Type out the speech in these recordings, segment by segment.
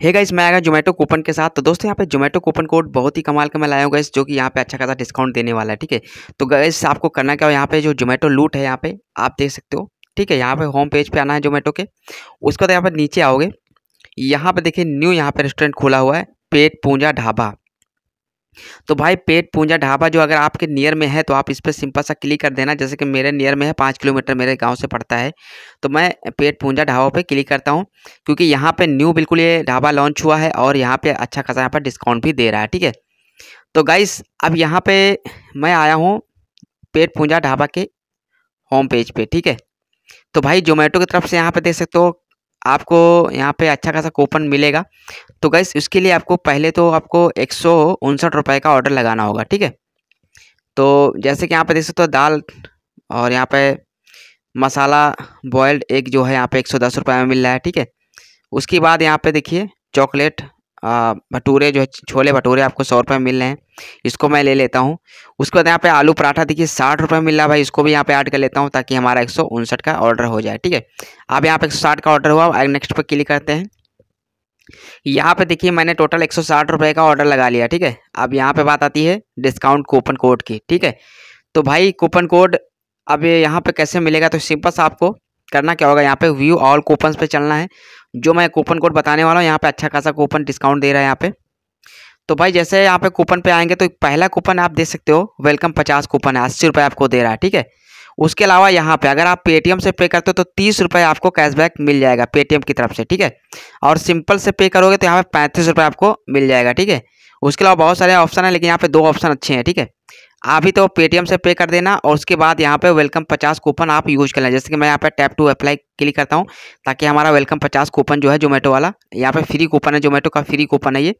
है गाइस मैं आएगा जोमेटो कूपन के साथ। तो दोस्तों, यहाँ पे जोमेटो कूपन कोड बहुत ही कमाल का मैं लाया हूँ गाइस जो कि यहाँ पे अच्छा खासा डिस्काउंट देने वाला है, ठीक है? तो गाइस आपको करना क्या हो, यहाँ पे जो जोमेटो लूट है यहाँ पे, आप देख सकते हो, ठीक है? यहाँ पे होम पेज पे आना है जोमेटो के। उसके बाद यहाँ पर नीचे आओगे। यहाँ पर देखिए न्यू यहाँ पर रेस्टोरेंट खुला हुआ है, पेट पूंजा ढाबा। तो भाई पेट, पूंजा, ढाबा जो अगर आपके नियर में है तो आप इस पर सिंपल सा क्लिक कर देना। जैसे कि मेरे नियर में है, पाँच किलोमीटर मेरे गाँव से पड़ता है। तो मैं पेट, पूंजा, ढाबा पे क्लिक करता हूँ, क्योंकि यहाँ पे न्यू बिल्कुल ये ढाबा लॉन्च हुआ है और यहाँ पे अच्छा खासा यहाँ पर डिस्काउंट भी दे रहा है, ठीक है? तो गाइस अब यहाँ पे मैं आया हूँ पेट, पूंजा, ढाबा के होम पेज पे, ठीक है? तो भाई जोमेटो की तरफ़ से यहाँ पे देख सकते हो आपको यहाँ पे अच्छा खासा कूपन मिलेगा। तो गैस इसके लिए आपको पहले तो आपको एक सौ उनसठ रुपये का ऑर्डर लगाना होगा, ठीक है? तो जैसे कि यहाँ पे देख सकते हो दाल और यहाँ पे मसाला बॉयल्ड एग जो है यहाँ पे एक सौ दस रुपये में मिल रहा है, ठीक है? उसके बाद यहाँ पे देखिए चॉकलेट भटूरे जो है, छोले भटूरे आपको सौ रुपये मिल रहे हैं। इसको मैं ले लेता हूँ। उसके बाद यहाँ पे आलू पराठा, देखिए, साठ रुपये मिल रहा भाई। इसको भी यहाँ पे ऐड कर लेता हूँ ताकि हमारा एक सौ उनसठ का ऑर्डर हो जाए, ठीक है? अब यहाँ पे एक सौ साठ का ऑर्डर हुआ नेक्स्ट पर क्लिक करते हैं। यहाँ पे देखिए, मैंने टोटल एक सौ साठ रुपये का ऑर्डर लगा लिया, ठीक है? अब यहाँ पे बात आती है डिस्काउंट कूपन कोड की, ठीक है? तो भाई कूपन कोड अब यहाँ पे कैसे मिलेगा? तो सिंपल सा आपको करना क्या होगा? यहाँ पे व्यू ऑल कूपन पे चलना है। जो मैं कूपन कोड बताने वाला हूँ, यहाँ पे अच्छा खासा कूपन डिस्काउंट दे रहा है यहाँ पे। तो भाई, जैसे यहाँ पे कूपन पे आएँगे तो पहला कूपन आप देख सकते हो वेलकम पचास कूपन है, अस्सी रुपये आपको दे रहा है, ठीक है? उसके अलावा यहाँ पे अगर आप पेटीएम से पे करते हो तो तीस रुपये आपको कैशबैक मिल जाएगा पेटीएम की तरफ़ से, ठीक है? और सिंपल से पे करोगे तो यहाँ पे पैंतीस रुपये आपको मिल जाएगा, ठीक है? उसके अलावा बहुत सारे ऑप्शन है, लेकिन यहाँ पे दो ऑप्शन अच्छे हैं, ठीक है? आप ही तो पेटीएम से पे कर देना और उसके बाद यहाँ पे वेलकम पचास कूपन आप यूज़ कर लें जैसे कि मैं यहाँ पे टैप टू अप्लाई क्लिक करता हूँ, ताकि हमारा वेलकम पचास कूपन जो है जोमेटो वाला, यहाँ पे फ्री कूपन है जोमेटो का फ्री कूपन है ये।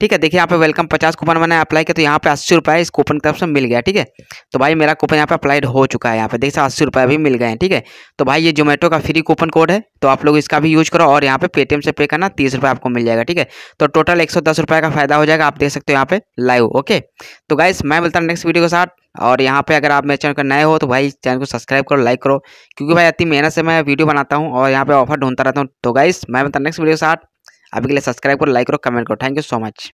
ठीक है, देखिए, यहाँ पे वेलकम पचास कूपन मैंने अप्लाई किया तो यहाँ पे अस्सी रुपये इस कूपन की तरफ़ से मिल गया, ठीक है? तो भाई, मेरा कूपन यहाँ पे अप्लाइड हो चुका है, यहाँ पे देख सकते अस्सी रुपये भी मिल गए हैं, ठीक है? तो भाई, ये जोमेटो का फ्री कूपन कोड है तो आप लोग इसका भी यूज़ करो और यहाँ पे पेटीएम से पे करना, तीस रुपये आपको मिल जाएगा, ठीक है? तो टोटल एक का फ़ायदा हो जाएगा, आप देख सकते हो यहाँ पे लाइव ओके तो गाइस मैं मिलता हूँ नेक्स्ट वीडियो के साथ और यहाँ पे अगर आप मेरे चैनल पर नए हो तो भाई चैनल को सब्सक्राइब करो लाइक करो, क्योंकि भाई, अति मेहनत से मैं वीडियो बनाता हूँ और यहाँ पे ऑफ़र ढूंढता रहता हूँ। तो गाइस मैं मिलता नेक्स्ट वीडियो के साथ। अभी के लिए सब्सक्राइब करो लाइक करो कमेंट करो। Thank you so much